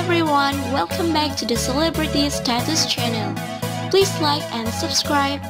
everyone, welcome back to the Celebrity Status channel. Please like and subscribe.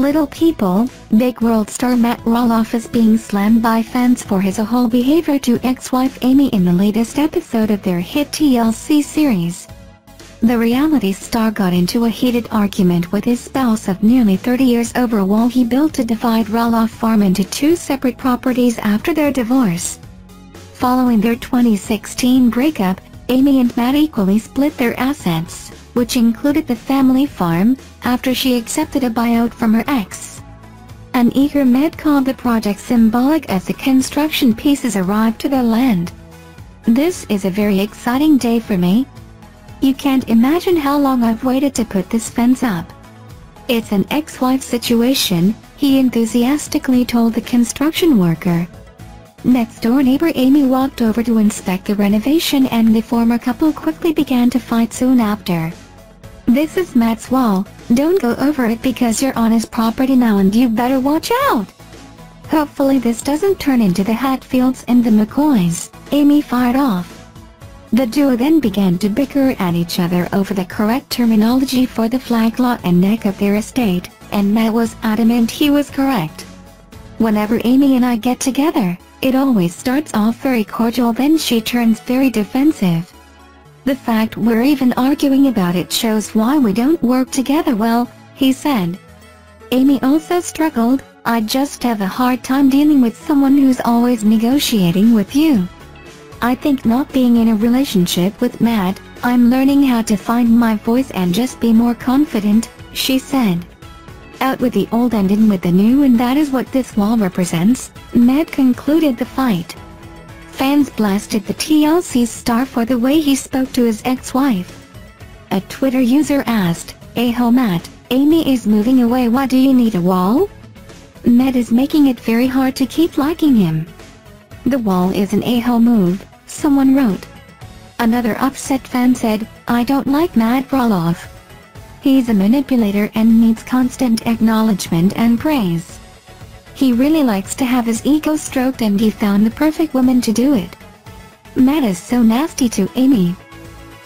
Little People, Big World star Matt Roloff is being slammed by fans for his a whole behavior to ex-wife Amy in the latest episode of their hit TLC series. The reality star got into a heated argument with his spouse of nearly 30 years over a wall he built to divide Roloff farm into two separate properties after their divorce. Following their 2016 breakup, Amy and Matt equally split their assets, which included the family farm, after she accepted a buyout from her ex. An eager Matt called the project symbolic as the construction pieces arrived to their land. This is a very exciting day for me. You can't imagine how long I've waited to put this fence up. It's an ex-wife situation, he enthusiastically told the construction worker. Next-door neighbor Amy walked over to inspect the renovation and the former couple quickly began to fight soon after. This is Matt's wall, don't go over it because you're on his property now and you better watch out! Hopefully this doesn't turn into the Hatfields and the McCoys, Amy fired off. The duo then began to bicker at each other over the correct terminology for the flag lot and neck of their estate, and Matt was adamant he was correct. Whenever Amy and I get together, it always starts off very cordial then she turns very defensive. The fact we're even arguing about it shows why we don't work together well, he said. Amy also struggled, I just have a hard time dealing with someone who's always negotiating with you. I think not being in a relationship with Matt, I'm learning how to find my voice and just be more confident, she said. Out with the old and in with the new and that is what this wall represents, Matt concluded the fight. Fans blasted the TLC star for the way he spoke to his ex-wife. A Twitter user asked, Aho Matt, Amy is moving away why do you need a wall? Matt is making it very hard to keep liking him. The wall is an Aho move, someone wrote. Another upset fan said, I don't like Matt Roloff. He's a manipulator and needs constant acknowledgement and praise. He really likes to have his ego stroked and he found the perfect woman to do it. Matt is so nasty to Amy.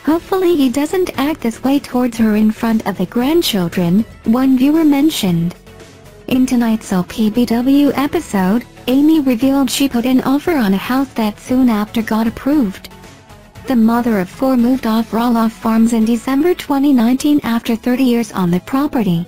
Hopefully he doesn't act this way towards her in front of the grandchildren, one viewer mentioned. In tonight's LPBW episode, Amy revealed she put an offer on a house that soon after got approved. The mother of four moved off Roloff Farms in December 2019 after 30 years on the property.